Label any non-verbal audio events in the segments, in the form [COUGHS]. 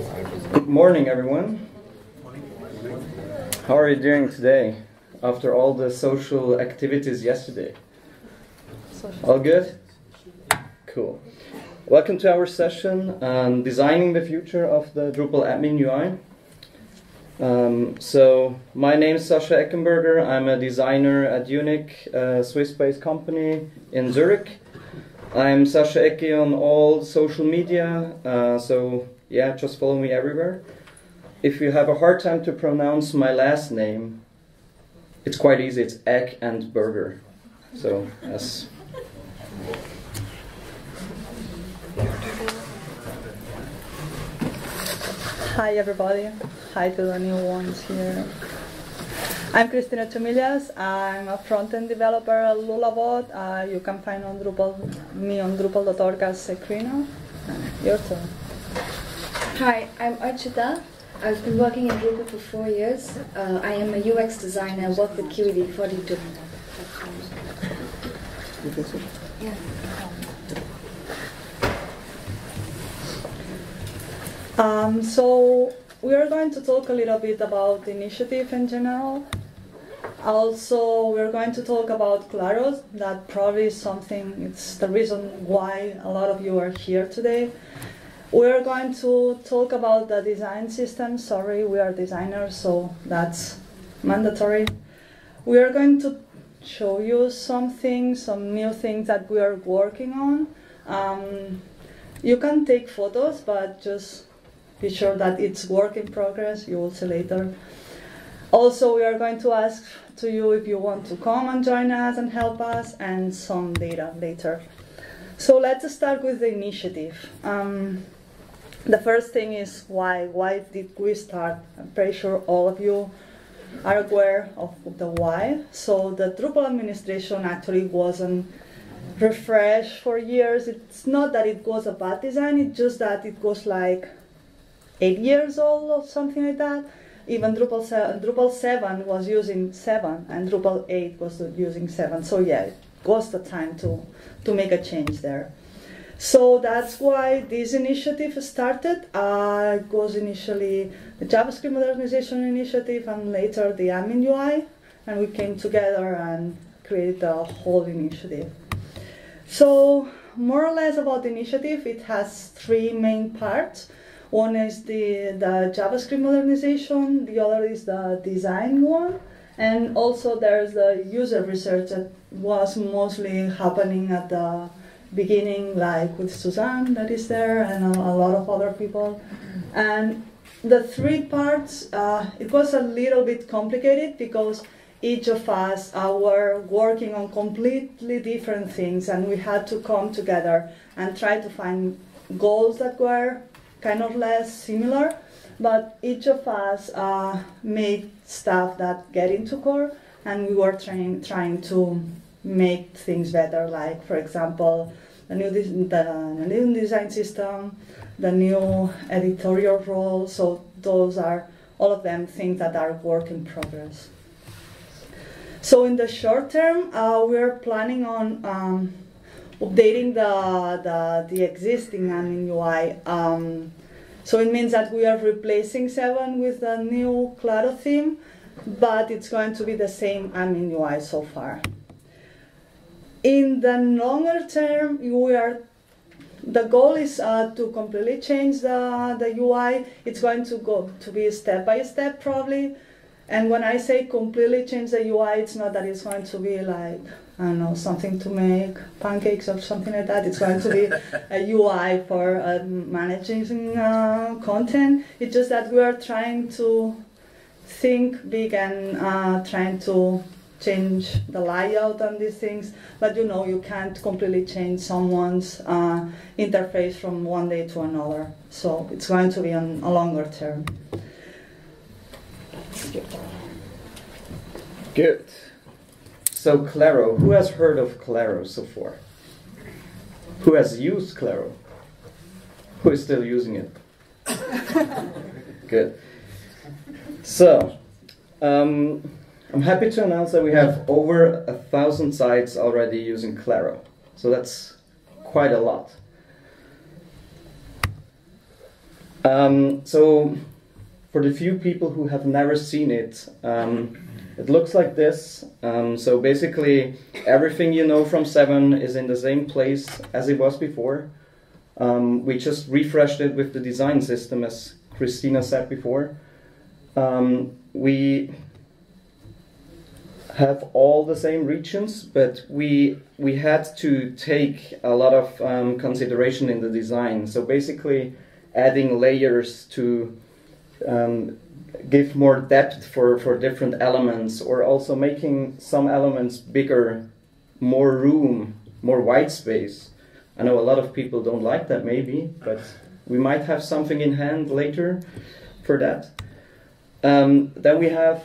Good morning, everyone. How are you doing today after all the social activities yesterday? All good? Cool. Welcome to our session on designing the future of the Drupal admin UI. Um, so, my name is Sascha Eggenberger. I'm a designer at Unic, a Swiss based company in Zurich. I'm Sascha Ecke on all social media, uh, so yeah, just follow me everywhere. If you have a hard time to pronounce my last name, it's quite easy. It's Eck and Burger. So, yes. Hi everybody. Hi to the new ones here. I'm Cristina Chumillas. I'm a front-end developer at Lullabot. Uh, you can find on Drupal me on Drupal.org as ckrina. Your turn. Hi, I'm Archita. I've been working in Google for four years. Uh, I am a UX designer. I work with QED42. Yeah. Um, so we are going to talk a little bit about the initiative in general. Also, we're going to talk about Claros. That probably is something. It's the reason why a lot of you are here today. We're going to talk about the design system. Sorry, we are designers, so that's mandatory. We are going to show you some things, some new things that we are working on. Um, you can take photos, but just be sure that it's work in progress. You will see later. Also, we are going to ask to you if you want to come and join us and help us, and some data later. So let's start with the initiative. Um, the first thing is why? Why did we start? I'm pretty sure all of you are aware of the why. So the Drupal administration actually wasn't refreshed for years. It's not that it was a bad design, it's just that it was like eight years old or something like that. Even Drupal 7, Drupal 7 was using 7 and Drupal 8 was using 7. So yeah, it was the time to, to make a change there. So that's why this initiative started. Uh, it was initially the JavaScript modernization initiative and later the admin UI. And we came together and created a whole initiative. So more or less about the initiative, it has three main parts. One is the, the JavaScript modernization, the other is the design one, and also there's the user research that was mostly happening at the beginning, like with Suzanne that is there, and a, a lot of other people. And the three parts, uh, it was a little bit complicated because each of us uh, were working on completely different things, and we had to come together and try to find goals that were kind of less similar, but each of us uh, made stuff that get into core, and we were trying trying to make things better. Like for example, the new the, new design system, the new editorial role. So those are all of them things that are work in progress. So in the short term, uh, we're planning on um, updating the, the, the existing admin UI. Um, so it means that we are replacing 7 with the new Claro theme, but it's going to be the same admin UI so far. In the longer term, we are the goal is uh, to completely change the, the UI. It's going to go to be step by step probably. And when I say completely change the UI, it's not that it's going to be like, I don't know, something to make pancakes or something like that. It's going to be a [LAUGHS] UI for uh, managing uh, content. It's just that we are trying to think big and uh, trying to change the layout and these things, but you know you can't completely change someone's uh, interface from one day to another. So it's going to be on a longer term. Good. So Claro, who has heard of Claro so far? Who has used Claro? Who is still using it? [LAUGHS] Good. So, um, I'm happy to announce that we have over a thousand sites already using Claro. So that's quite a lot. Um, so, for the few people who have never seen it, um, it looks like this. Um, so basically, everything you know from 7 is in the same place as it was before. Um, we just refreshed it with the design system, as Cristina said before. Um, we have all the same regions, but we we had to take a lot of um, consideration in the design. So basically, adding layers to um, give more depth for, for different elements, or also making some elements bigger, more room, more white space. I know a lot of people don't like that, maybe, but we might have something in hand later for that. Um, then we have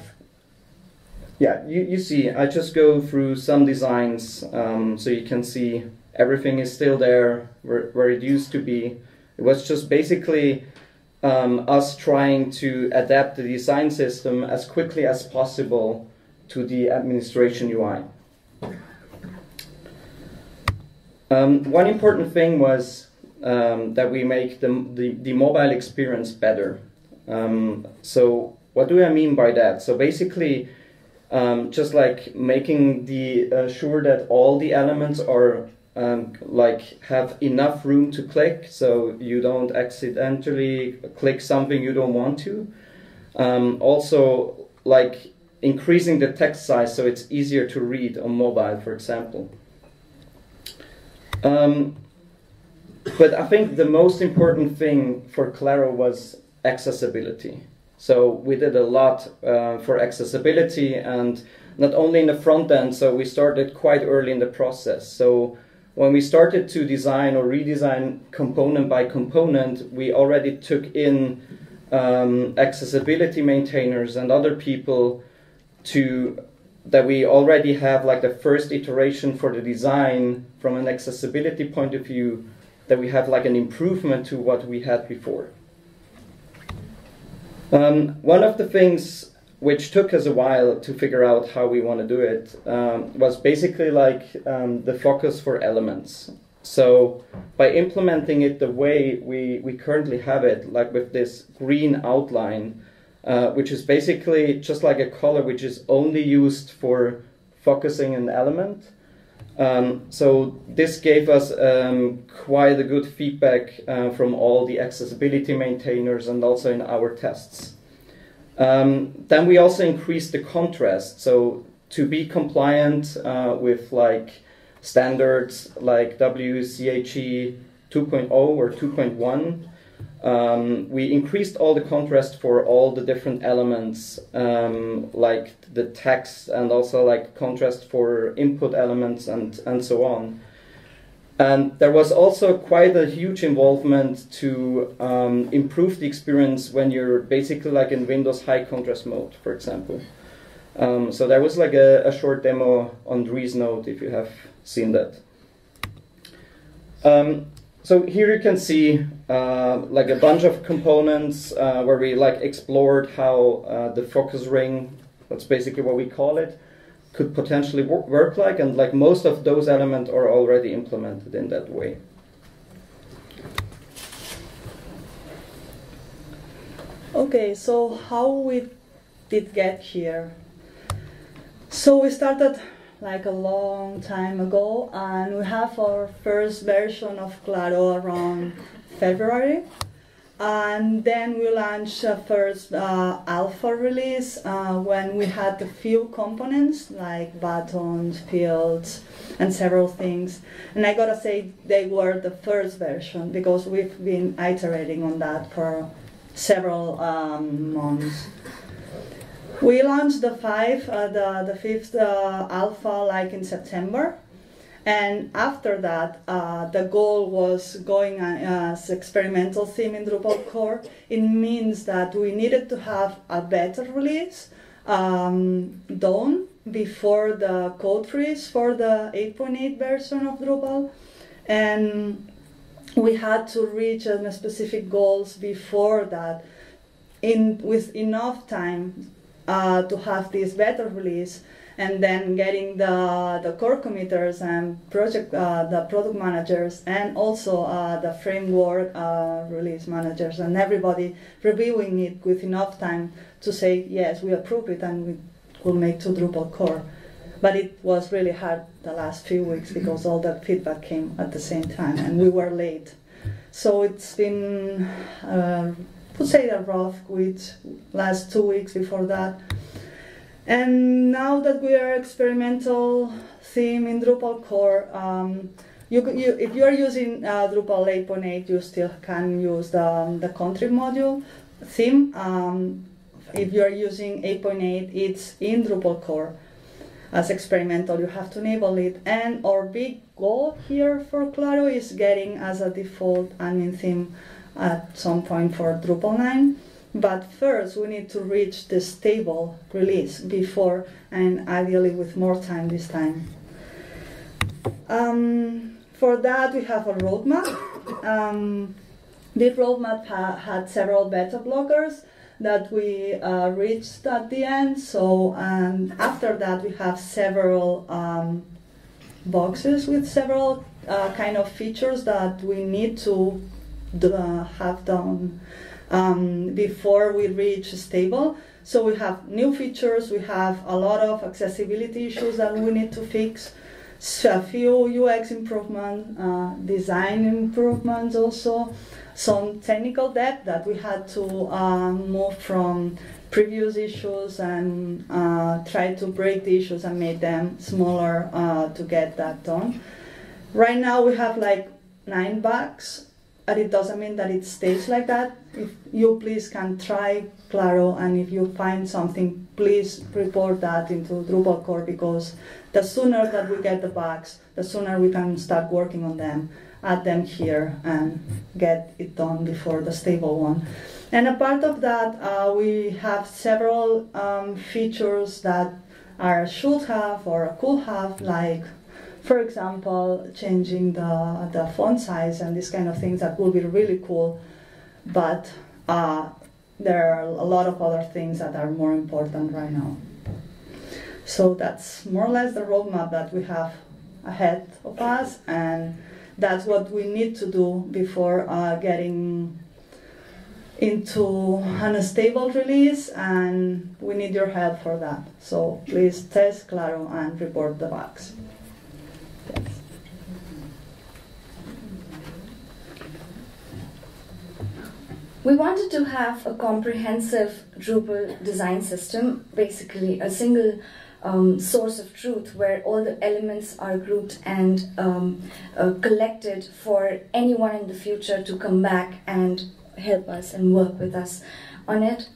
yeah, you, you see, I just go through some designs um, so you can see everything is still there where, where it used to be. It was just basically um, us trying to adapt the design system as quickly as possible to the administration UI. Um, one important thing was um, that we make the, the, the, mobile experience better. Um, so what do I mean by that? So basically, um, just like making the uh, sure that all the elements are um, like have enough room to click so you don't accidentally click something you don't want to. Um, also like increasing the text size so it's easier to read on mobile for example. Um, but I think the most important thing for Claro was accessibility so we did a lot uh, for accessibility and not only in the front end, so we started quite early in the process. So when we started to design or redesign component by component, we already took in um, accessibility maintainers and other people to that we already have like the first iteration for the design from an accessibility point of view that we have like an improvement to what we had before. Um, one of the things which took us a while to figure out how we want to do it um, was basically like um, the focus for elements. So by implementing it the way we, we currently have it, like with this green outline, uh, which is basically just like a color which is only used for focusing an element. Um, so this gave us um, quite a good feedback uh, from all the accessibility maintainers and also in our tests. Um, then we also increased the contrast. So to be compliant uh, with like standards like WCAG 2.0 or 2.1, um, we increased all the contrast for all the different elements, um, like the text and also like contrast for input elements and, and so on. And there was also quite a huge involvement to um, improve the experience when you're basically like in Windows high contrast mode, for example. Um, so there was like a, a, short demo on Driesnote if you have seen that. Um, so here you can see uh, like a bunch of components uh, where we like explored how uh, the focus ring, that's basically what we call it, could potentially work like, and like most of those elements are already implemented in that way. Okay, so how we did get here? So we started like a long time ago, and we have our first version of Claro around [LAUGHS] February. And then we launched a first uh, alpha release uh, when we had a few components like buttons, fields, and several things. And I gotta say, they were the first version because we've been iterating on that for several um, months. We launched the five, uh, the, the fifth uh, alpha like in September. And after that, uh, the goal was going as experimental theme in Drupal core. It means that we needed to have a better release um, done before the code freeze for the 8.8 version of Drupal. And we had to reach specific goals before that in with enough time uh, to have this beta release and then getting the, the core committers and project uh, the product managers and also uh, the framework uh, release managers and everybody reviewing it with enough time to say yes we approve it and we will make to Drupal core. But it was really hard the last few weeks because all that feedback came at the same time and we were late. So it's been, a rough week, last two weeks before that. And now that we are experimental theme in Drupal core, um, you, you, if you are using uh, Drupal 8.8, you still can use the, um, the contrib module theme. Um, if you are using 8.8, it's in Drupal core as experimental. You have to enable it. And our big goal here for Claro is getting as a default admin theme at some point for Drupal 9. But first, we need to reach the stable release before, and ideally with more time this time. Um, for that, we have a roadmap. Um, this roadmap ha had several beta blockers that we uh, reached at the end. So um, after that, we have several um, boxes with several uh, kind of features that we need to have done um, before we reach stable. So we have new features, we have a lot of accessibility issues that we need to fix, a few UX improvements, uh, design improvements also, some technical debt that we had to um, move from previous issues and uh, try to break the issues and make them smaller uh, to get that done. Right now we have like nine bugs and it doesn't mean that it stays like that. If you please can try Claro, and if you find something, please report that into Drupal core because the sooner that we get the bugs, the sooner we can start working on them, add them here, and get it done before the stable one. And a part of that, uh, we have several um, features that are should have or could have, like for example, changing the, the font size and these kind of things that will be really cool. But uh, there are a lot of other things that are more important right now. So that's more or less the roadmap that we have ahead of us, and that's what we need to do before uh, getting into an stable release, and we need your help for that. So please test Claro and report the bugs. We wanted to have a comprehensive Drupal design system, basically a single um, source of truth where all the elements are grouped and um, uh, collected for anyone in the future to come back and help us and work with us on it.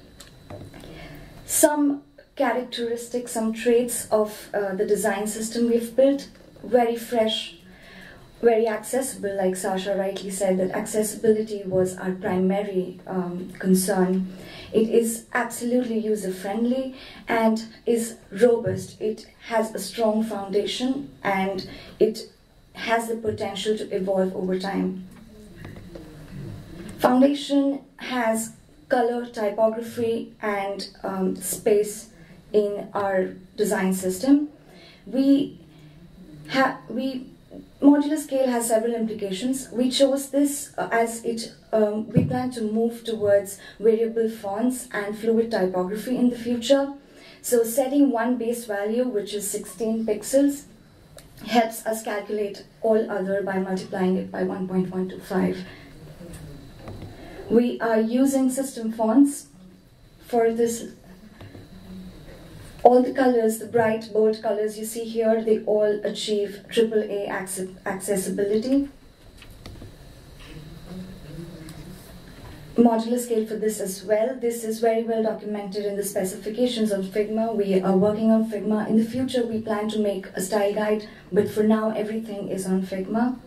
Some characteristics, some traits of uh, the design system we've built, very fresh very accessible, like Sascha rightly said, that accessibility was our primary um, concern. It is absolutely user friendly and is robust. It has a strong foundation and it has the potential to evolve over time. Foundation has color, typography, and um, space in our design system. We have we modular scale has several implications. We chose this uh, as it um, we plan to move towards variable fonts and fluid typography in the future. So setting one base value, which is 16 pixels, helps us calculate all other by multiplying it by 1.125. We are using system fonts for this all the colors, the bright, bold colors you see here, they all achieve AAA accessibility. Modular scale for this as well. This is very well documented in the specifications on Figma. We are working on Figma. In the future, we plan to make a style guide, but for now, everything is on Figma.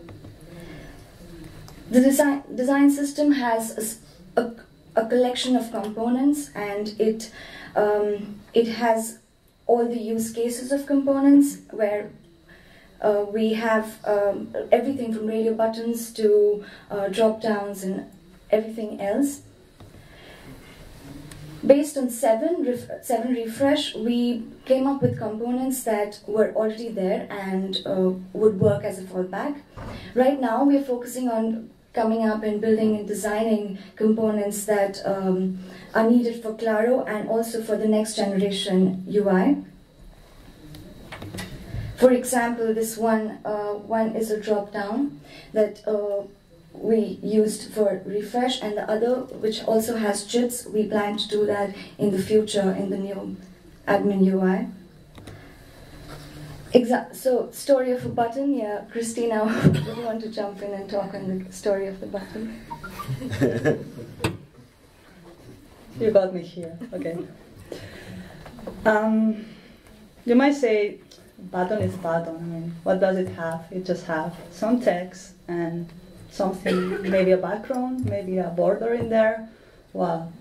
The design, design system has a, a, a collection of components and it, um, it has all the use cases of components where uh, we have um, everything from radio buttons to uh, drop downs and everything else. based on 7, ref- 7 refresh, we came up with components that were already there and uh, would work as a fallback. Right now, we are focusing on coming up and building and designing components that um, are needed for Claro and also for the next generation UI. For example, this one, uh, one is a drop down that uh, we used for refresh, and the other, which also has JITs, we plan to do that in the future in the new admin UI. Exa- so, story of a button, yeah. Cristina, do [LAUGHS] you want to jump in and talk on the story of the button? [LAUGHS] you got me here, okay. Um, you might say, button is button. I mean, what does it have? It just have some text and something, maybe a background, maybe a border in there. Well,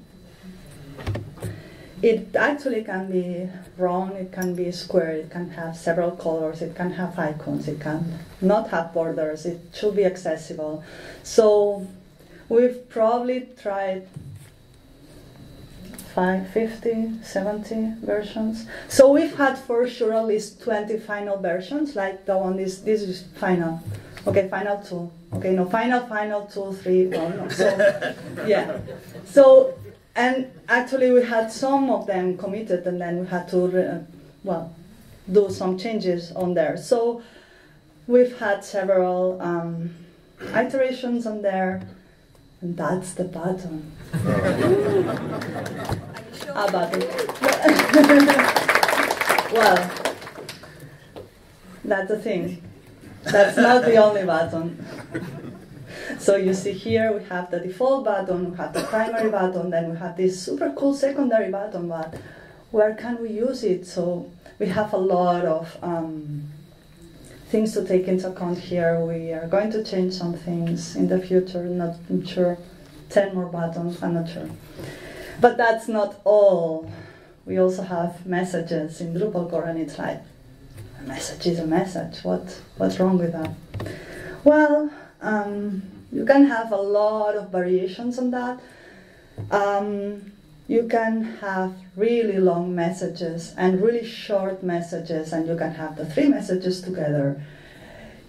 it actually can be round, it can be square, it can have several colors, it can have icons, it can not have borders, it should be accessible. So we've probably tried 50, 70 versions. So we've had for sure at least 20 final versions, like the one this this is final. Okay, final two. Okay, no, final, final two, three, one. No. So yeah. So and actually we had some of them committed, and then we had to uh, well do some changes on there. So we've had several um, iterations on there, and that's the button. A button. well, that's the thing. That's not the only button. So you see here we have the default button, we have the primary button, then we have this super cool secondary button, but where can we use it? So we have a lot of um, things to take into account here. We are going to change some things in the future, not I'm sure, 10 more buttons, I'm not sure. But that's not all. We also have messages in Drupal core, and it's like, a message is a message. What, what's wrong with that? Well, um, you can have a lot of variations on that. Um, you can have really long messages and really short messages, and you can have the three messages together.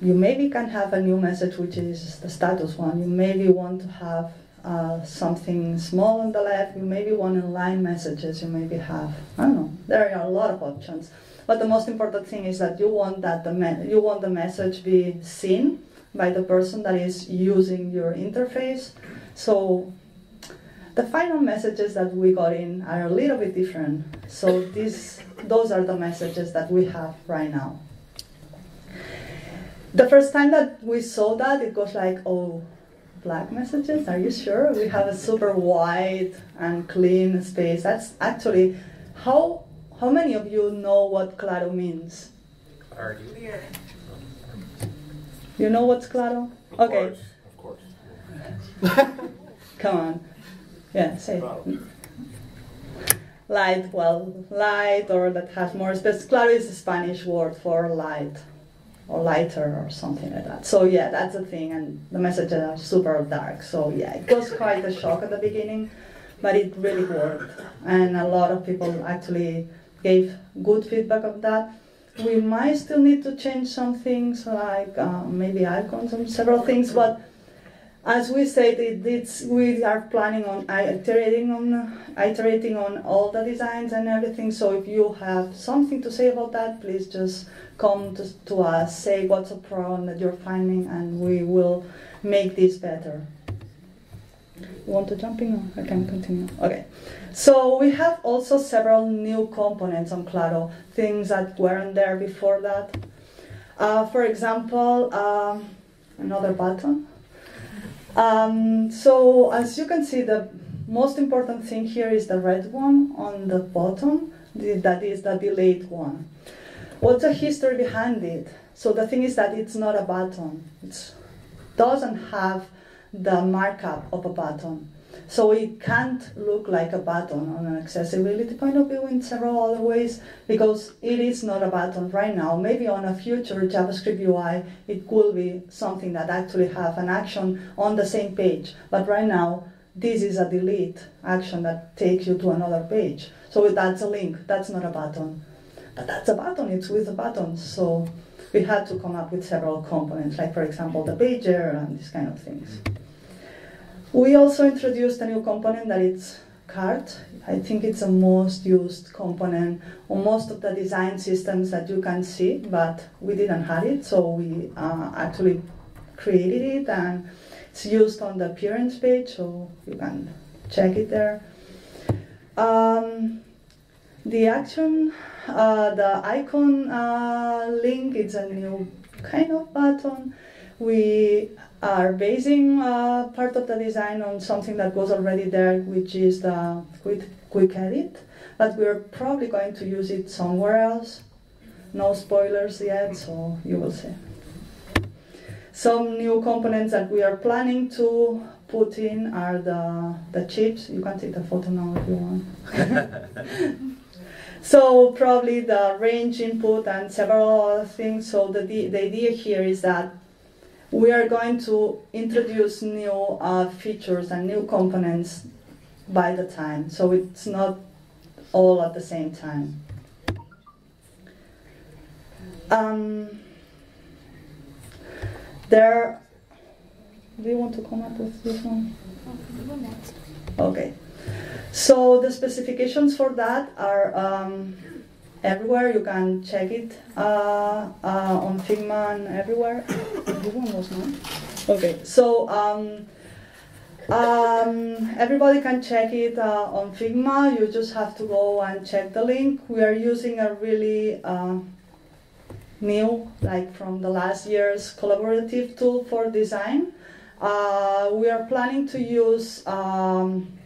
You maybe can have a new message, which is the status one. You maybe want to have uh, something small on the left. You maybe want inline messages. You maybe have I don't know. There are a lot of options, but the most important thing is that you want that the you want the message to be seen by the person that is using your interface. So the final messages that we got in are a little bit different. So these those are the messages that we have right now. The first time that we saw that, it was like, oh, black messages? Are you sure? We have a super wide and clean space. That's actually how how many of you know what claro means? Already. You know what's claro? Of okay. course. Of course. [LAUGHS] Come on. Yeah, say it. Light, well, light or that has more space. Claro is a Spanish word for light or lighter or something like that. So yeah, that's the thing, and the messages are super dark. So yeah, it was quite a shock at the beginning, but it really worked, and a lot of people actually gave good feedback of that. We might still need to change some things, like um, maybe icons and several things, but as we said, it, it's, we are planning on iterating on iterating on all the designs and everything. So if you have something to say about that, please just come to, to us, say what's a problem that you're finding, and we will make this better. Want to jump in? Or I can continue. Okay. So we have also several new components on Claro, things that weren't there before that. Uh, for example, um, another button. Um, so as you can see, the most important thing here is the red one on the bottom. That is the delayed one. What's the history behind it? So the thing is that it's not a button. It doesn't have the markup of a button. So it can't look like a button on an accessibility point of view in several other ways because it is not a button right now. Maybe on a future JavaScript UI it could be something that actually have an action on the same page. But right now this is a delete action that takes you to another page. So that's a link, that's not a button. But that's a button, it's with a button. So we had to come up with several components, like for example the pager and these kind of things. We also introduced a new component that is card. I think it's the most used component on most of the design systems that you can see, but we didn't have it, so we uh, actually created it and it's used on the appearance page, so you can check it there. Um, the action, uh, the icon uh, link, it's a new kind of button. We are basing uh, part of the design on something that was already there, which is the quick, quick edit, but we're probably going to use it somewhere else. No spoilers yet, so you will see. Some new components that we are planning to put in are the, the chips. You can take the photo now if you want. [LAUGHS] so probably the range input and several other things. So the, the idea here is that we are going to introduce new uh, features and new components by the time, so it's not all at the same time. Um, there, do you want to come up with this one? Okay. So the specifications for that are um, everywhere. You can check it uh, uh, on Figma and everywhere. [COUGHS] this one was not. Okay, so um, um, everybody can check it uh, on Figma. You just have to go and check the link. We are using a really uh, new, like from the last year's collaborative tool for design. Uh, we are planning to use um,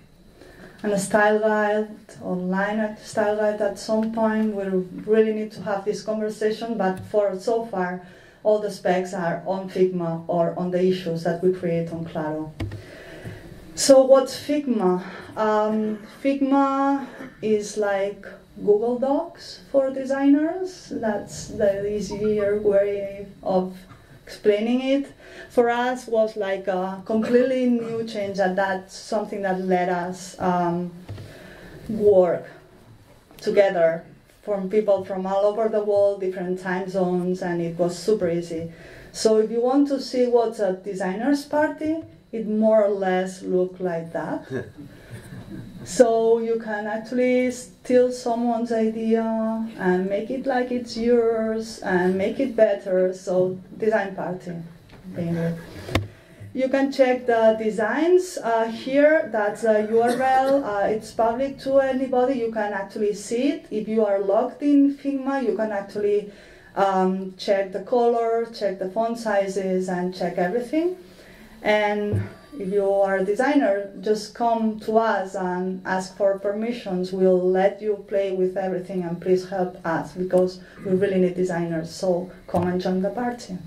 and a style guide online style guide at some point. We really need to have this conversation but for so far all the specs are on figma or on the issues that we create on claro. So what's figma? Um, figma is like google docs for designers. That's the easier way of explaining it for us was like a completely new change and that's something that let us um, work together from people from all over the world different time zones and it was super easy. So if you want to see what's a designer's party it more or less look like that [LAUGHS] so you can actually steal someone's idea and make it like it's yours and make it better so design party you can check the designs uh, here. That's a URL. Uh, it's public to anybody. You can actually see it. If you are logged in Figma, you can actually um, check the color, check the font sizes, and check everything. And if you are a designer, just come to us and ask for permissions. We'll let you play with everything and please help us because we really need designers. So come and join the party.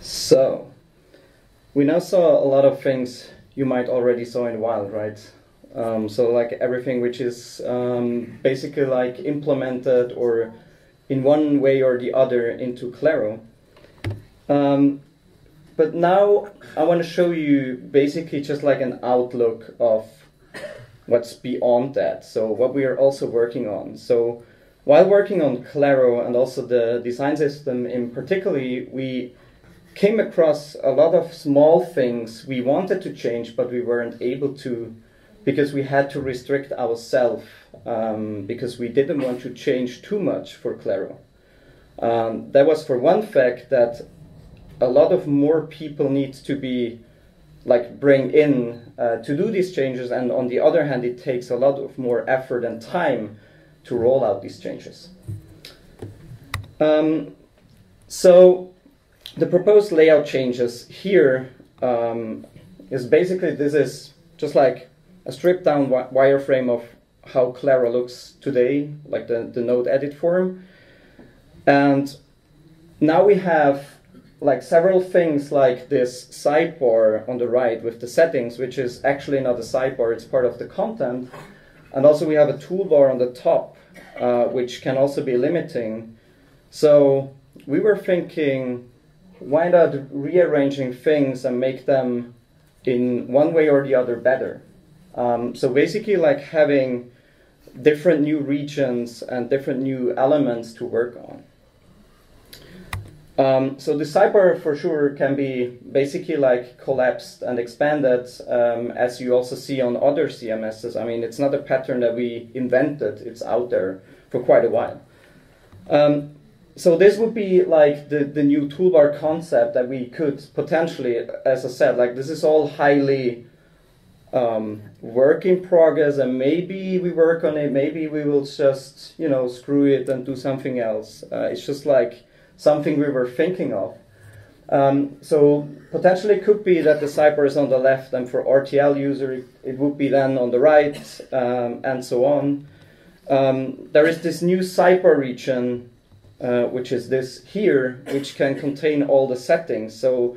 So, we now saw a lot of things you might already saw in Wild, right? Um, so like everything which is um, basically like implemented or in one way or the other into Claro. Um, but now I want to show you basically just like an outlook of what's beyond that. So what we are also working on. So while working on Claro and also the design system in particularly, we came across a lot of small things we wanted to change, but we weren't able to because we had to restrict ourselves um, because we didn't want to change too much for Claro. Um, that was for one fact that a lot of more people need to be like bring in uh, to do these changes and on the other hand it takes a lot of more effort and time to roll out these changes um, so the proposed layout changes here um, is basically this is just like a stripped down wi wireframe of how Claro looks today, like the, the node edit form. And now we have like several things like this sidebar on the right with the settings, which is actually not a sidebar, it's part of the content. And also we have a toolbar on the top, uh, which can also be limiting. So we were thinking why not rearranging things and make them in one way or the other better? Um, so basically, like having different new regions and different new elements to work on. Um, so the sidebar for sure can be basically like collapsed and expanded um, as you also see on other CMSs. I mean, it's not a pattern that we invented, it's out there for quite a while. Um, so this would be like the, the new toolbar concept that we could potentially, as I said, like this is all highly um, work in progress and maybe we work on it, maybe we will just, you know, screw it and do something else. Uh, it's just like something we were thinking of. Um, so potentially it could be that the sidebar is on the left, and for RTL user it, would be then on the right, um, and so on. Um, there is this new sidebar region, uh, which is this here, which can contain all the settings. So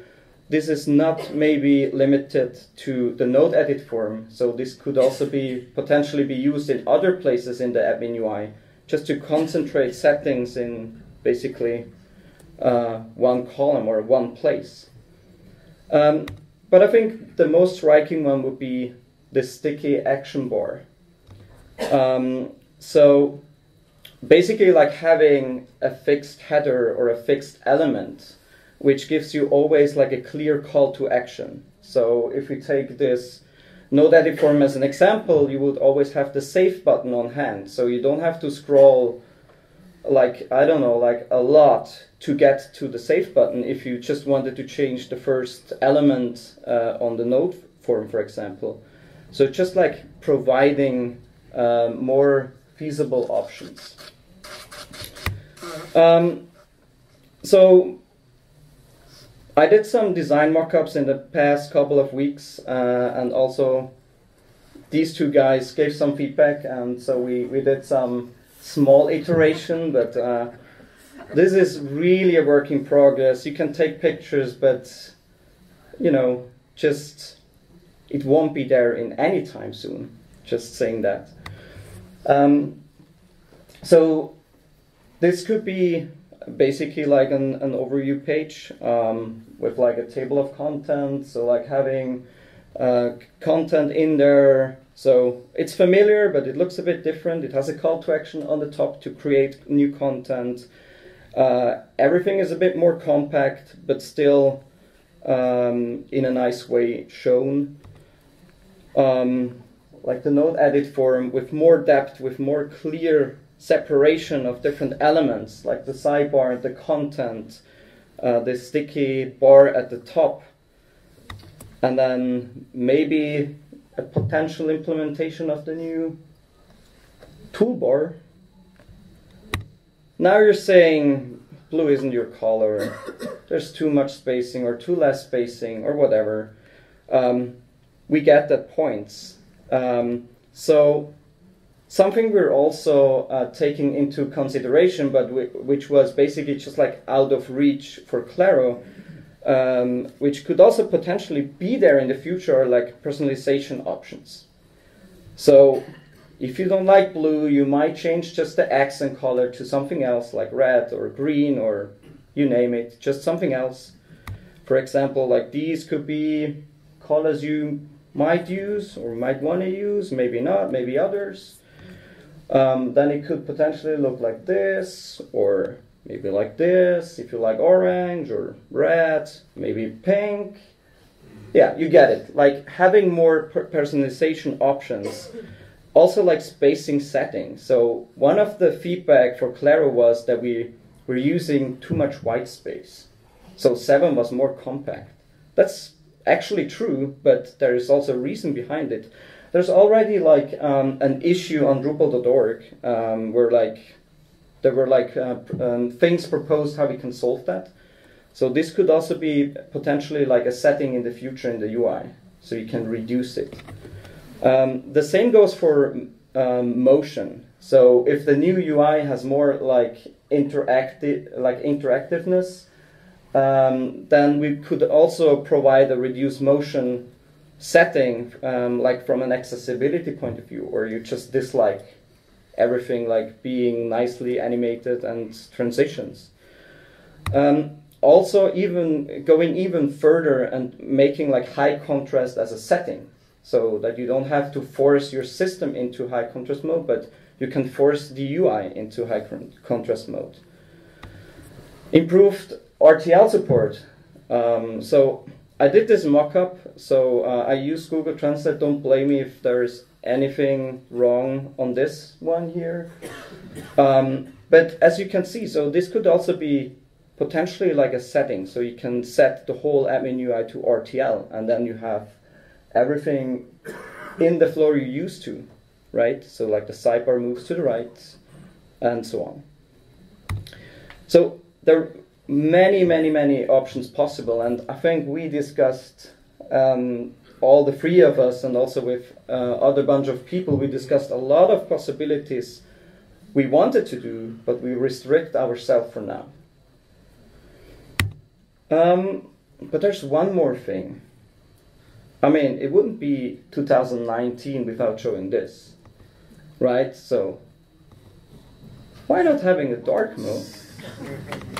this is not maybe limited to the node edit form. So this could also be potentially be used in other places in the admin UI, just to concentrate settings in basically uh, one column or one place. Um, but I think the most striking one would be the sticky action bar. Um, so basically like having a fixed header or a fixed element which gives you always like a clear call to action. So if we take this node edit form as an example, you would always have the save button on hand. So you don't have to scroll like, I don't know, like a lot to get to the save button if you just wanted to change the first element uh, on the node form, for example. So just like providing uh, more feasible options. Um, so I did some design mockups in the past couple of weeks, uh, and also these two guys gave some feedback, and so we, we did some small iteration, but uh, this is really a work in progress. You can take pictures, but you know, just it won't be there in any time soon. Just saying that. Um, so this could be basically like an, an overview page um, with like a table of contents. So like having uh, content in there. So it's familiar, but it looks a bit different. It has a call to action on the top to create new content. Uh, everything is a bit more compact, but still um, in a nice way shown. Um, like the node edit form with more depth, with more clear separation of different elements, like the sidebar, the content, uh, the sticky bar at the top, and then maybe a potential implementation of the new toolbar now you're saying blue isn't your color, [COUGHS] there's too much spacing or too less spacing or whatever. Um, we get that points. Um, so something we're also uh, taking into consideration, but which was basically just like out of reach for Claro, um, which could also potentially be there in the future, like personalization options. So if you don't like blue, you might change just the accent color to something else like red or green or you name it, just something else. For example, like these could be colors you might use or might want to use, maybe not, maybe others. Um, then it could potentially look like this or maybe like this if you like orange or red, maybe pink. Yeah, you get it. Like having more personalization options also like spacing settings. So one of the feedback for Claro was that we were using too much white space. So 7 was more compact. That's actually true, but there is also a reason behind it. There's already like um, an issue on Drupal.org um, where like there were like uh, um, things proposed how we can solve that. So this could also be potentially like a setting in the future in the UI, so you can reduce it. Um, the same goes for um, motion. So if the new UI has more like interactive, like interactiveness, um, then we could also provide a reduced motion setting, um, like from an accessibility point of view, or you just dislike everything like being nicely animated and transitions. Um, also even going even further and making like high contrast as a setting so that you don't have to force your system into high contrast mode but you can force the UI into high contrast mode. Improved RTL support. Um, so I did this mock-up, so uh, I use Google Translate. Don't blame me if there's anything wrong on this one here. Um, but as you can see, so this could also be potentially like a setting. So you can set the whole admin UI to RTL, and then you have everything in the flow you're used to right? So like the sidebar moves to the right, and so on. So there are many, many, many options possible, and I think we discussed um, all the three of us, and also with uh, other bunch of people, we discussed a lot of possibilities we wanted to do, but we restrict ourselves for now. Um, but there's one more thing. I mean, it wouldn't be 2019 without showing this right? So why not having a dark mode,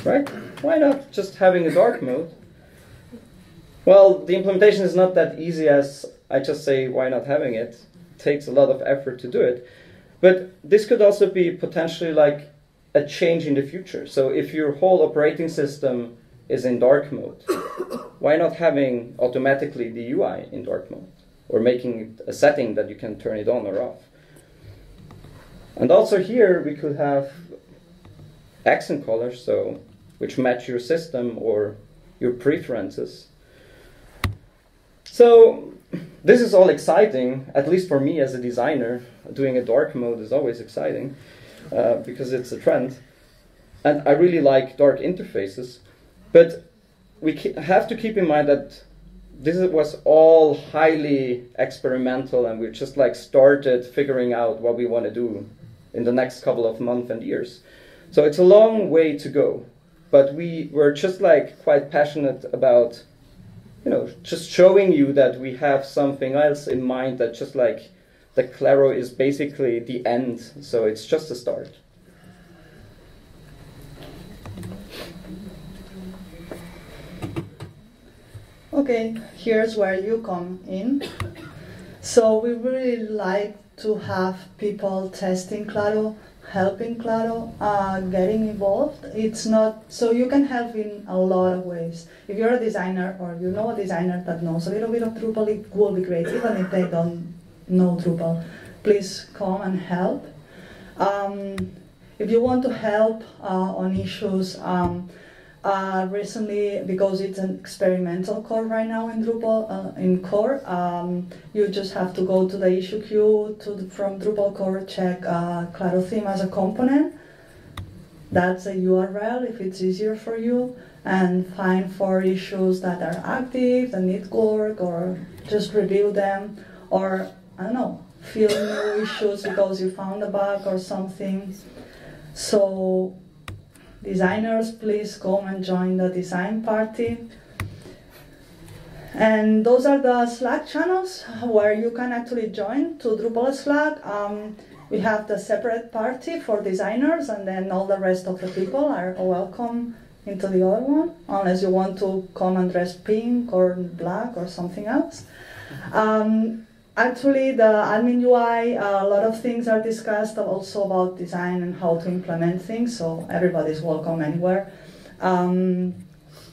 right? Why not just having a dark mode? Well, the implementation is not that easy as I just say why not having it. It takes a lot of effort to do it. But this could also be potentially like a change in the future. So if your whole operating system is in dark mode, [COUGHS] why not having automatically the UI in dark mode? Or making it a setting that you can turn it on or off? And also here we could have accent colors, so which match your system or your preferences. So this is all exciting, at least for me as a designer. Doing a dark mode is always exciting uh, because it's a trend. And I really like dark interfaces. But we have to keep in mind that this was all highly experimental and we just like started figuring out what we want to do in the next couple of months and years. So it's a long way to go, but we were just like quite passionate about, you know, just showing you that we have something else in mind that just like the Claro is basically the end, so it's just a start. Okay, here's where you come in. So we really like to have people testing Claro, helping Claro, uh, getting involved. It's not so you can help in a lot of ways. If you're a designer or you know a designer that knows a little bit of Drupal, it will be great, even if they don't know Drupal. Please come and help. Um, if you want to help uh, on issues. Um, uh, recently, because it's an experimental core right now in Drupal, uh, in core, um, you just have to go to the issue queue to the, from Drupal core, check uh, Claro theme as a component. That's a URL if it's easier for you, and find for issues that are active, that need work, or just review them, or I don't know, fill new issues because you found a bug or something. So designers, please come and join the design party. And those are the Slack channels where you can actually join to Drupal Slack. Um, we have the separate party for designers, and then all the rest of the people are welcome into the other one, unless you want to come and dress pink or black or something else. Um, Actually, the admin UI, uh, a lot of things are discussed also about design and how to implement things, so everybody's welcome anywhere. Um,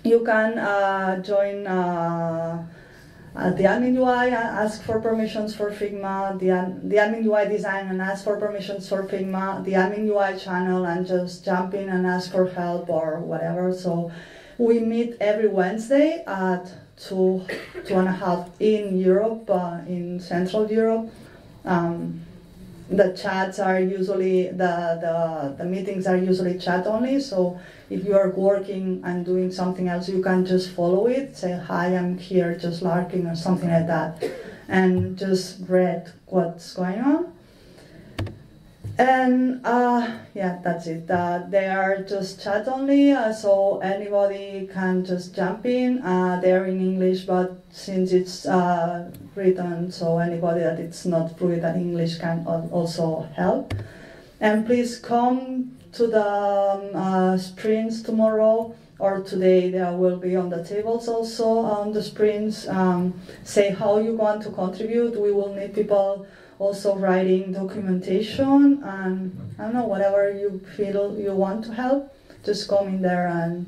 you can uh, join uh, the admin UI, ask for permissions for Figma, the, the admin UI design and ask for permissions for Figma, the admin UI channel and just jump in and ask for help or whatever. So we meet every Wednesday at two, two and a half in Europe, uh, in Central Europe. Um, the chats are usually, the, the, the meetings are usually chat only, so if you are working and doing something else, you can just follow it, say, hi, I'm here just larking or something like that, and just read what's going on. And uh, yeah, that's it. Uh, they are just chat only, uh, so anybody can just jump in. Uh, they're in English, but since it's uh, written, so anybody that it's not fluent in English can also help. And please come to the um, uh, sprints tomorrow. or today there will be on the tables also on the sprints. Um, say how you want to contribute. We will need people also writing documentation and I don't know whatever you feel you want to help. Just come in there and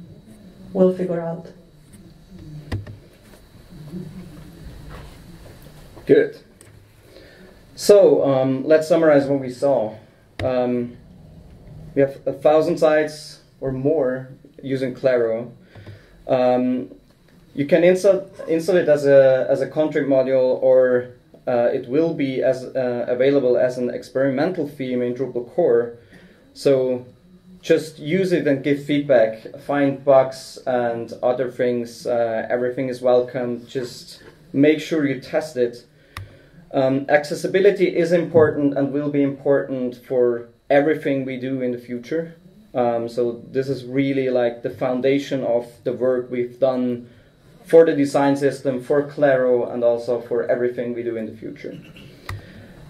we'll figure out. Good. So um, let's summarize what we saw. Um, we have a thousand sites or more using Claro. Um, you can install, install it as a, as a config module or uh, it will be as uh, available as an experimental theme in Drupal core. So just use it and give feedback, find bugs and other things. Uh, everything is welcome. Just make sure you test it. Um, accessibility is important and will be important for everything we do in the future. Um, so this is really like the foundation of the work we've done for the design system, for Claro, and also for everything we do in the future.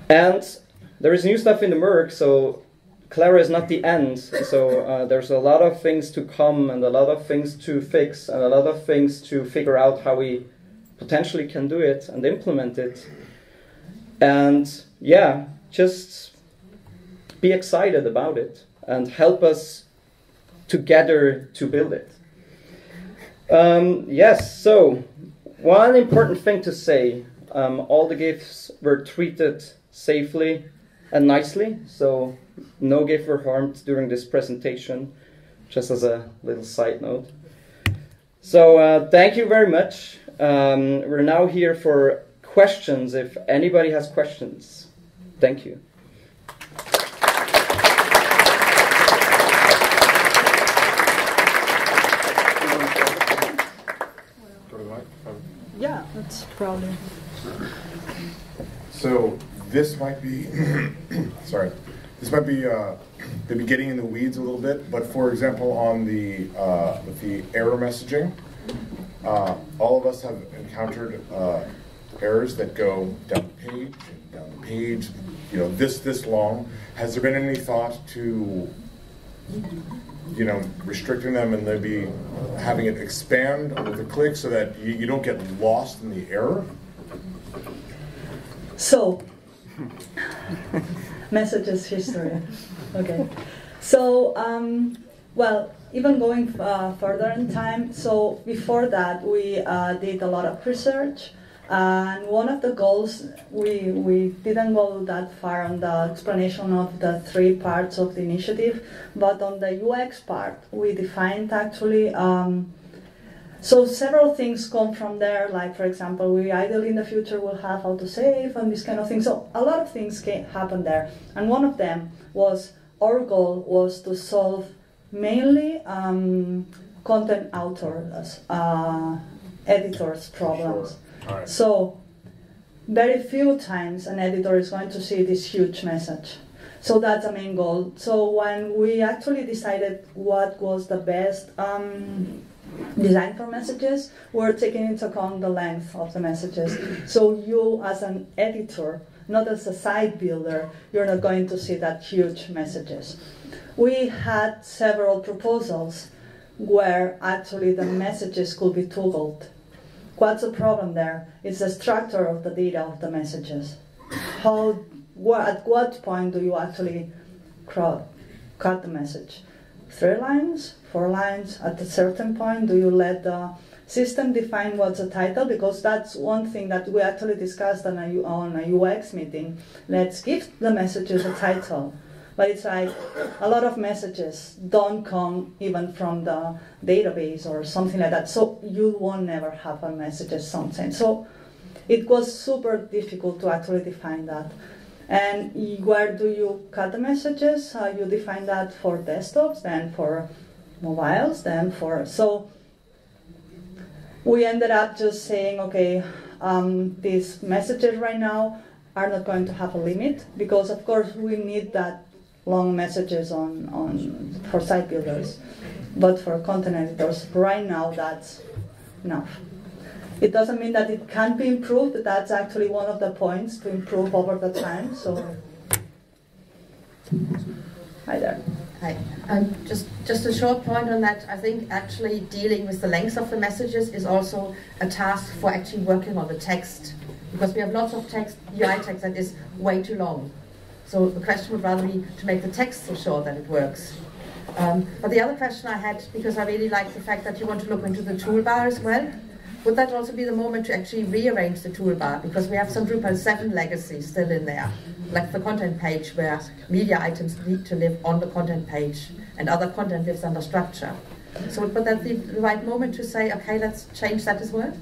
And there is new stuff in the Merc, so Claro is not the end. So uh, there's a lot of things to come and a lot of things to fix and a lot of things to figure out how we potentially can do it and implement it. And yeah, just be excited about it and help us together to build it. Um, yes, so one important thing to say um, all the gifts were treated safely and nicely, so no GIF were harmed during this presentation, just as a little side note. So uh, thank you very much. Um, we're now here for questions if anybody has questions. Thank you. Yeah, that's probably. So this might be, [COUGHS] sorry, this might be uh, [CLEARS THROAT] maybe getting in the weeds a little bit. But for example, on the uh, with the error messaging, uh, all of us have encountered uh, errors that go down the page and down the page, you know, this this long. Has there been any thought to you know, restricting them and maybe having it expand with a click so that you, you don't get lost in the error? So, messages history. Okay. So, um, well, even going uh, further in time, so before that, we uh, did a lot of research and one of the goals, we, we didn't go that far on the explanation of the three parts of the initiative, but on the UX part, we defined actually. Um, so several things come from there, like for example, we ideally in the future will have how to save and this kind of thing. So a lot of things can happen there, and one of them was our goal was to solve mainly um, content authors, uh, editors problems. Sure. So very few times an editor is going to see this huge message. So that's the main goal. So when we actually decided what was the best um, design for messages, we're taking into account the length of the messages. So you as an editor, not as a site builder, you're not going to see that huge messages. We had several proposals where actually the messages could be toggled What's the problem there? It's the structure of the data of the messages. How, at what point do you actually cut the message? Three lines, four lines, at a certain point, do you let the system define what's a title? Because that's one thing that we actually discussed on a, on a UX meeting. Let's give the messages a title but it's like a lot of messages don't come even from the database or something like that. So you won't never have a messages something. So it was super difficult to actually define that. And where do you cut the messages? Uh, you define that for desktops, then for mobiles, then for so. We ended up just saying, okay, um, these messages right now are not going to have a limit because, of course, we need that long messages on, on for site builders. But for content editors, right now that's enough. It doesn't mean that it can't be improved. That's actually one of the points to improve over the time. So, hi there. Hi. Um, just, just a short point on that. I think actually dealing with the length of the messages is also a task for actually working on the text. Because we have lots of text, UI text that is way too long. So the question would rather be to make the text so short that it works. Um, but the other question I had, because I really like the fact that you want to look into the toolbar as well, would that also be the moment to actually rearrange the toolbar? Because we have some Drupal 7 legacy still in there, like the content page where media items need to live on the content page and other content lives under structure. So would that be the right moment to say, okay, let's change that as well?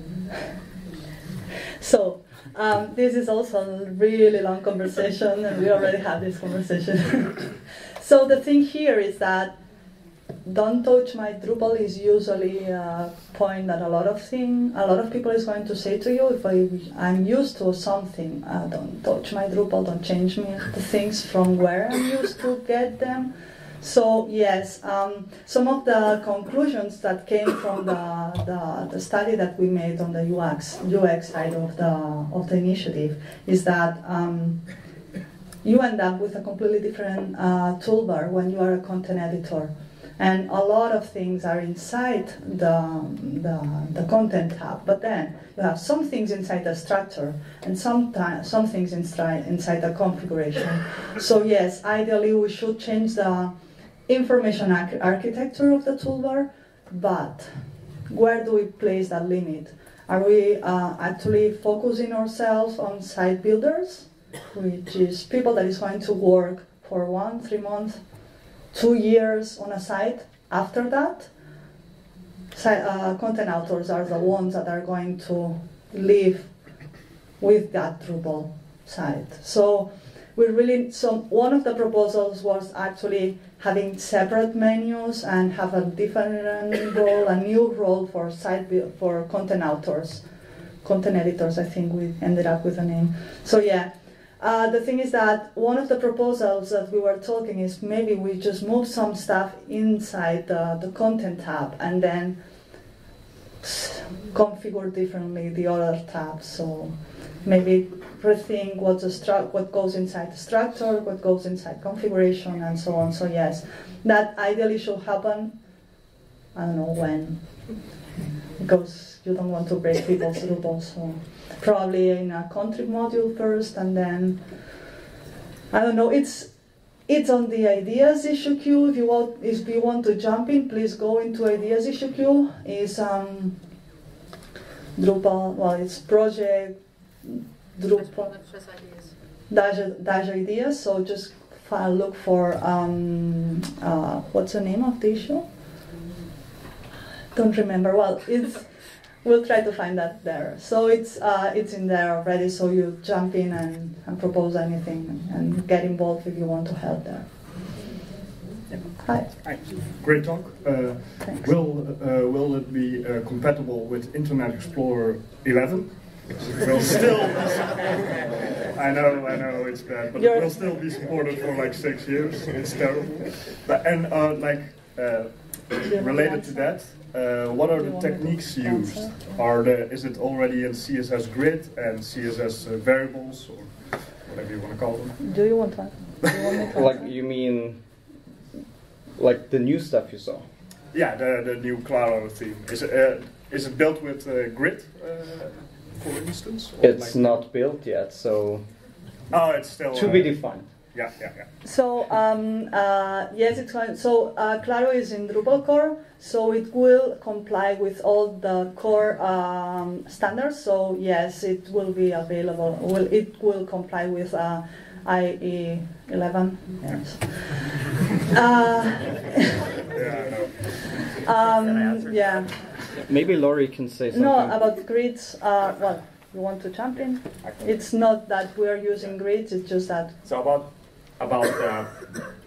So, um, this is also a really long conversation, and we already had this conversation. [LAUGHS] so the thing here is that don't touch my Drupal is usually a point that a lot of thing, a lot of people is going to say to you if I, I'm used to something, uh, don't touch my Drupal, don't change me the things from where I'm used to get them. So yes, um, some of the conclusions that came from the, the, the, study that we made on the UX UX side of the of the initiative is that um, you end up with a completely different uh, toolbar when you are a content editor. And a lot of things are inside the, the, the content tab, but then you have some things inside the structure and some, some things inside, inside the configuration. So yes, ideally we should change the information architecture of the toolbar, but where do we place that limit? Are we uh, actually focusing ourselves on site builders, which is people that is going to work for one, three months, two years on a site? After that, uh, content authors are the ones that are going to live with that Drupal site. So we really, so one of the proposals was actually having separate menus and have a different role, a new role for site for content authors, content editors. I think we ended up with a name. So yeah, uh, the thing is that one of the proposals that we were talking is maybe we just move some stuff inside the, the content tab and then configure differently the other tabs. So maybe rethink what's stru- what goes inside the structure, what goes inside configuration, and so on. So yes, that ideally should happen. I don't know when, because you don't want to break people's [LAUGHS] rules. So probably in a config module first, and then I don't know. It's it's on the ideas issue queue. If you want, if you want to jump in, please go into ideas issue queue. Is um, Drupal. Well, it's project Drupal dash, dash ideas. So just look for um, uh, what's the name of the issue? Don't remember. Well, it's we'll try to find that there. So it's uh, it's in there already. So you jump in and, and propose anything and get involved if you want to help there. Hi. Hi. Great talk. Uh, will uh, will it be uh, compatible with Internet Explorer 11? Will still. I know, I know, it's bad, but You're it will still be supported for like six years. It's terrible. But and uh, like uh, related to that, uh, what are the techniques used? Are the is it already in CSS grid and CSS uh, variables or whatever you want to call them? Do you want to? You want to [LAUGHS] like you mean like the new stuff you saw? Yeah, the the new Claro theme. Is it uh, is it built with uh, grid? For instance? It's like not built yet, so. Oh, it's still. To be defined. Yeah, yeah, yeah. So um, uh, yes, it's going. So uh, Claro is in Drupal core, so it will comply with all the core um, standards. So yes, it will be available. Will it will comply with uh, IE 11? Yes. uh, [LAUGHS] yeah. um, yeah. Maybe Lauri can say something. No, about grids. Uh, well, you want to jump in? It's not that we're using grids. It's just that. So about about uh,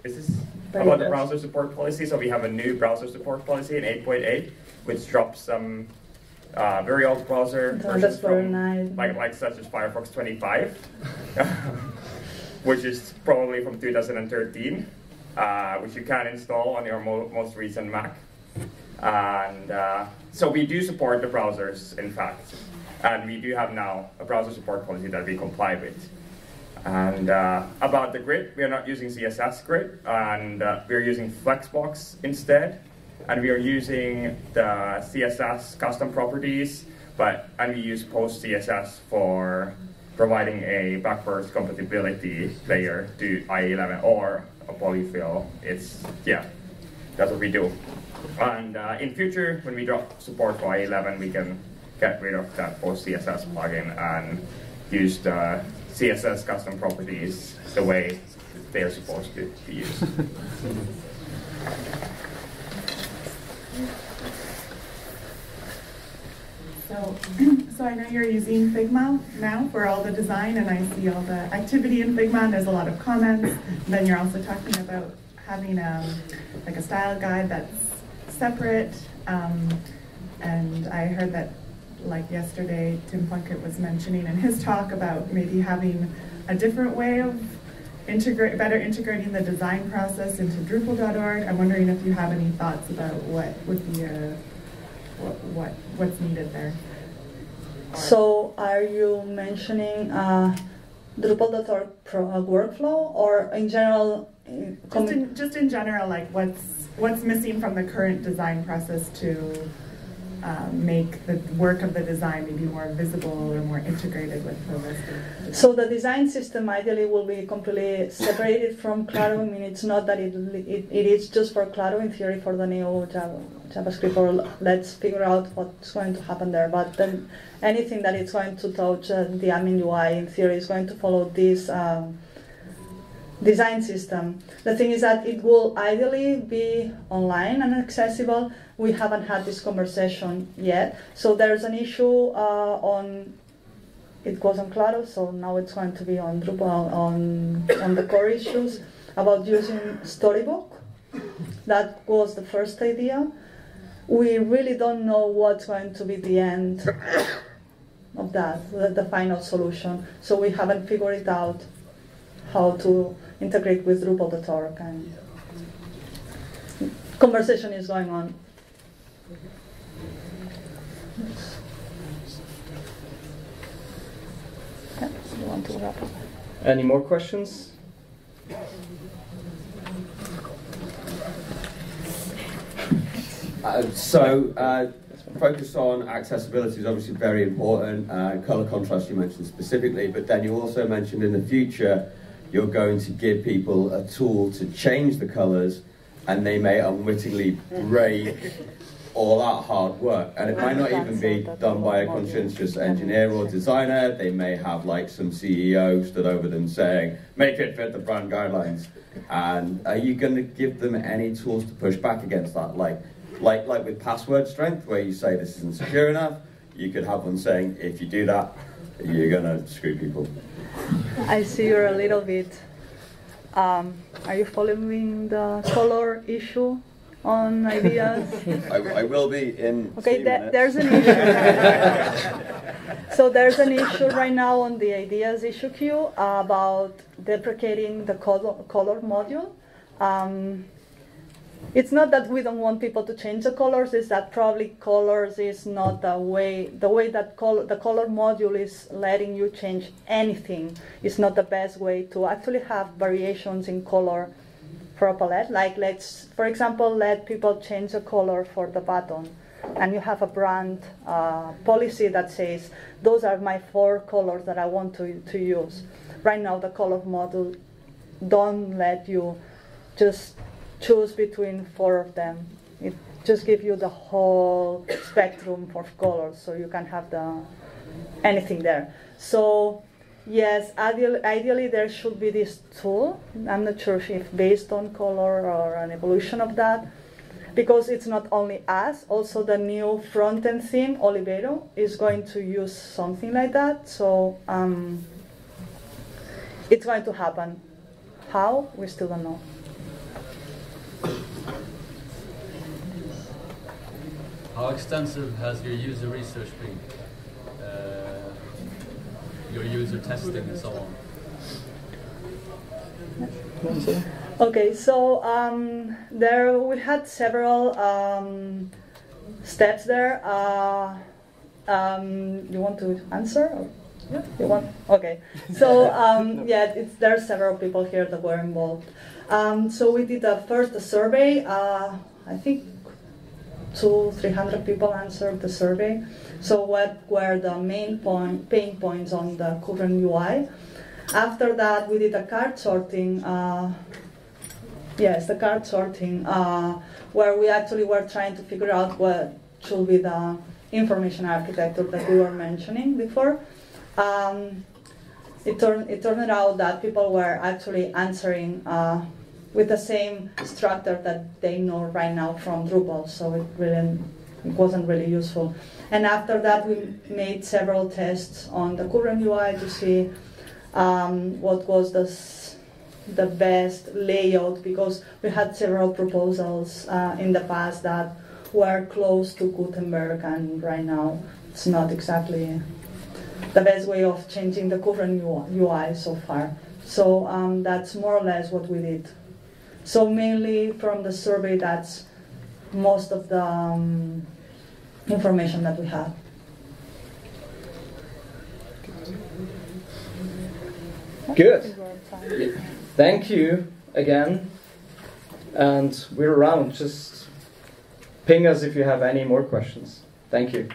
is this about the browser support policy? So we have a new browser support policy in 8.8, which drops some uh, very old browser versions from nice. like like such as Firefox 25, [LAUGHS] which is probably from 2013, uh, which you can install on your mo most recent Mac. And uh, so we do support the browsers, in fact. And we do have now a browser support policy that we comply with. And uh, about the grid, we are not using CSS grid, and uh, we are using Flexbox instead. And we are using the CSS custom properties, but and we use Post CSS for providing a backwards compatibility layer to IE11 or a polyfill. It's yeah, that's what we do. And uh, in future, when we drop support for IE11, we can get rid of that Post CSS plugin and use the CSS custom properties the way they're supposed to be used. [LAUGHS] So, [CLEARS THROAT] so I know you're using Figma now for all the design, and I see all the activity in Figma. There's a lot of comments. Then you're also talking about having um, like a style guide that's separate. Um, and I heard that like yesterday, Tim Plunkett was mentioning in his talk about maybe having a different way of integrate, better integrating the design process into Drupal.org. I'm wondering if you have any thoughts about what would be a, what, what what's needed there. So, are you mentioning uh, Drupal.org workflow, or in general? Uh, just in, just in general, like what's what's missing from the current design process to um, make the work of the design maybe more visible or more integrated with the rest of So the design system ideally will be completely separated from Claro. I mean, it's not that it, it, it is just for Claro in theory for the new Java, JavaScript or let's figure out what's going to happen there. But then anything that is going to touch uh, the admin UI in theory is going to follow this um, design system. The thing is that it will ideally be online and accessible. We haven't had this conversation yet. So there's an issue uh, on, it was on Claro, so now it's going to be on Drupal, on, on the core issues about using Storybook. That was the first idea. We really don't know what's going to be the end of that, the, the final solution. So we haven't figured it out how to integrate with Drupal.org and conversation is going on. Okay, you want to wrap up? Any more questions? Uh, so, uh, focus on accessibility is obviously very important. Uh, color contrast you mentioned specifically, but then you also mentioned in the future you're going to give people a tool to change the colours and they may unwittingly break all that hard work. And it might not even be done by a conscientious engineer or designer. They may have like some CEO stood over them saying, make it fit the brand guidelines. And are you going to give them any tools to push back against that? Like, like, like with password strength, where you say this isn't secure enough, you could have one saying, if you do that, you're going to screw people. I see you're a little bit. Um, are you following the color issue on ideas? I, I will be in. Okay, th- there's an issue. [LAUGHS] so there's an issue right now on the ideas issue queue about deprecating the color, color module. Um, it's not that we don't want people to change the colors it's that probably colors is not the way the way that the color module is letting you change anything. Is not the best way to actually have variations in color for a palette. Like let's for example let people change the color for the button and you have a brand uh, policy that says those are my four colors that i want to, to use. Right now the color module don't let you just choose between four of them. It just gives you the whole spectrum of colors, so you can have the anything there. So yes, ideally, ideally there should be this tool. I'm not sure if based on color or an evolution of that, because it's not only us. Also, the new front-end theme, Olivero, is going to use something like that. So um, it's going to happen. How we still don't know. How extensive has your user research been? Uh, your user testing and so on? Okay, so um, there we had several um, steps there. Uh, um, you want to answer? Yeah, you want? Okay. So um, [LAUGHS] yeah, it's, there are several people here that were involved. Um, so we did a first a survey. Uh, I think two, three hundred people answered the survey. So what were the main point, pain points on the current UI? After that, we did a card sorting. Uh, yes, the card sorting, uh, where we actually were trying to figure out what should be the information architecture that we were mentioning before. Um, it, turned, it turned out that people were actually answering uh, with the same structure that they know right now from Drupal, so it really it wasn't really useful. And after that, we made several tests on the current UI to see um, what was the the best layout because we had several proposals uh, in the past that were close to Gutenberg, and right now it's not exactly the best way of changing the current UI so far. So um, that's more or less what we did. So mainly from the survey, that's most of the um, information that we have. Good. Thank you again. And we're around. Just ping us if you have any more questions. Thank you.